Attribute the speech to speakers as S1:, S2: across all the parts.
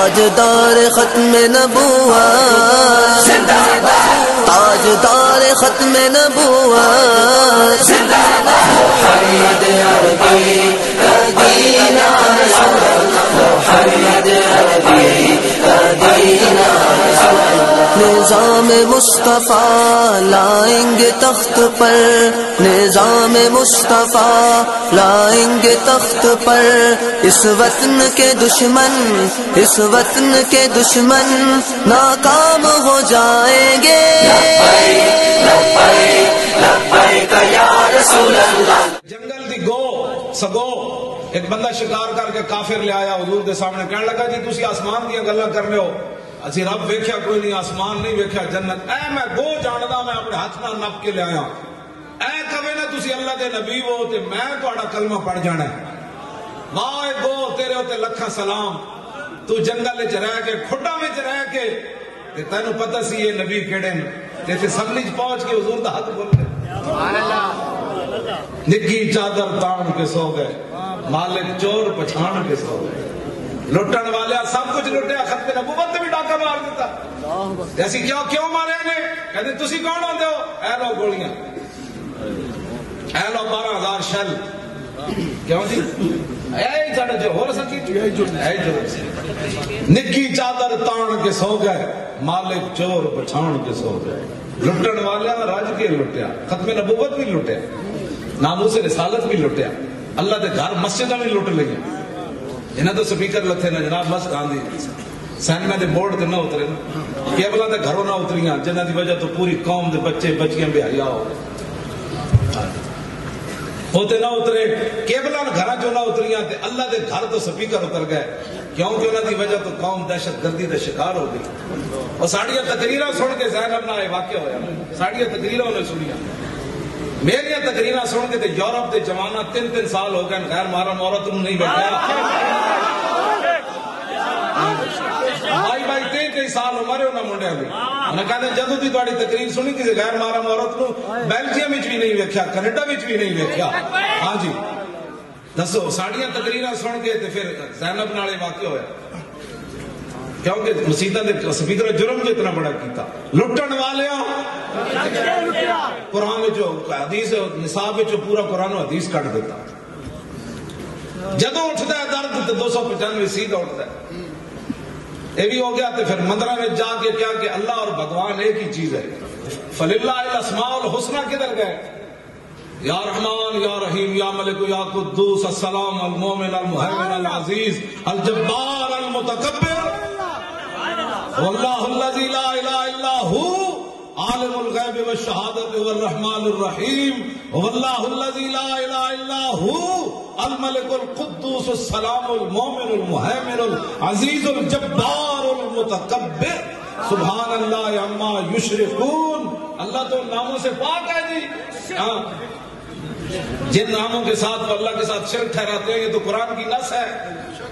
S1: ताजदार खत्म नबुआ ताजदार खत्म नबुआ निज़ाम मुस्तफ़ा लाएँगे तख्त पर। निज़ाम मुस्तफ़ा लाएँगे तख्त पर। इस वतन के दुश्मन, इस वतन के दुश्मन नाकाम हो जाएँगे।
S2: जंगल दी सगो। एक बंदा शिकार करके काफिर ले आया, हजूर के सामने कह लगा, जी तुम आसमान दिया गल्ला कर रहे हो। असि रब वेख्या, कोई नहीं, आसमान नहीं वेख्या, जन्नत। ए मैं गो जानता मैं अपने हाथ में नप के लिया ए कवे ना तुम अल्लाह के नबी वो तो मैं थोड़ा कलमा पड़ जाना है वाह गो, तेरे उ लख सलाम। तू जंगल रह के खुडा में रह के तेन पता सी ये नबी केड़े ने। ते सबनी पहुँच के हजूर का हथ बोले निकी चादर ताड़ के सो गए मालिक चोर पछाण के सो गए लुटन वाले सब कुछ लुटिया खत्म नबूबत भी डाका मार दिता। असि क्यों क्यों मारे ने कहते तुम कौन आते हो? ए लो गोलियाँ। ए लो बारह हज़ार शल। क्यों जी? निकी चादर तान के सो गए मालिक चोर पछाण के सो गए। लुटन वाले राज के लुटिया खत्मे नबूबत भी लुटिया नामूस रिसालत भी लुटिया। अल्लाह के घर मस्जिदा भी लुट लिया ਇਹਨਾਂ ਤੋਂ ਸਪੀਕਰ ਲੱਥੇ ਨੇ ਜਨਾਬ ਬਸ ਆਂਦੀ ਸੈਨਮੇ ਦੇ ਬੋਰਡ ਤੇ ਨਾ ਉਤਰੇ ਨਾ ਕੇਬਲਾਂ ਦੇ ਘਰੋਂ ਨਾ ਉਤਰੀਆਂ ਜਿਨ੍ਹਾਂ ਦੀ ਵਜ੍ਹਾ ਤੋਂ ਪੂਰੀ ਕੌਮ ਦੇ ਬੱਚੇ ਬੱਚੀਆਂ ਬਿਹਾਇਆ ਹੋ होते ना उतरे केबला घर चो ना उतरिया ते अल्लाह के घर तो स्पीकर उतर गए क्योंकि उन्होंने वजह तो कौम दहशत गर्दी का शिकार हो गई और साड़ियां तकरीर सुन के जैनब ना वाक्य होया साड़ियां तकरीर उन्हें सुनिया मेरिया तकरीर सुन के ते यूरोप के जमाना तीन तीन साल हो गए गैर मारम औरत नूं नहीं बैठा साल उम्र है, उन्हें मुंडिया की उन्हें कहते जदों की थोड़ी तकरीर सुनी किसी गैर मारा औरत न बेल्जियम भी नहीं वेख्या, कनेडा भी नहीं वेख्या। हाँ जी। दसो साड़िया तकरीर सुन के फिर जैनब नाले वाक्य होया। क्योंकि मसीदा ने स्पीकर जुर्म जितना बड़ा किया लुटन वाले कुरान हदीस, निसाब पूरा कुरान हदीस कट दिता जदों उठता है दर्द तो दो सौ पचानवे सीधा उठता है। ये भी हो गया तो फिर मंदिर में जाके क्या कि अल्लाह और भगवान एक ही चीज़ है। फलिल्लासमाउल हुस्ना किधर गए? या रहमान या रहीम या मलिक या कुद्दूस अस्सलाम अल मोमिन अल मुहैमिन अल अज़ीज़ अल जब्बार अल मुतकब्बिर। वल्लाहु अल्लज़ी ला इलाहा इल्ला हु आलिमुल गैब व शहादत व रहमानुर रहीम। वल्लाहु अल्लज़ी ला इलाहा इल्ला हु अल मलिकुल कुद्दूस अल्लाह तो नामों से पाक है जी। हाँ। जिन नामों के साथ वो अल्लाह के साथ शिरक ठहराते हैं, ये तो कुरान की नस है।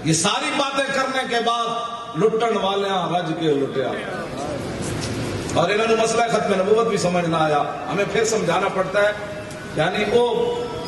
S2: ये सारी बातें करने के बाद लुटन वाले रज के लुटिया और इन्होंने मसला खत्म, नबूवत भी समझ ना आया। हमें फिर समझाना पड़ता है, यानी वो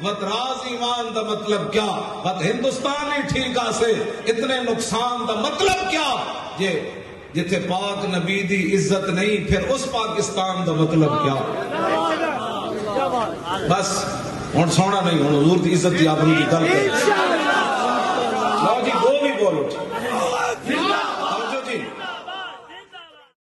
S2: ਵਿੱਚ वतराज ईमान का मतलब क्या? वत हिंदुस्तानी ठीका आसे इतने नुकसान का मतलब क्या? ये जिथे पाक नबी दी इज़्ज़त नहीं, फिर उस पाकिस्तान का मतलब क्या? बस हम सोना नहीं हूँ हजूर की इज़्ज़त की आबरू की गल जी, दो भी बोलो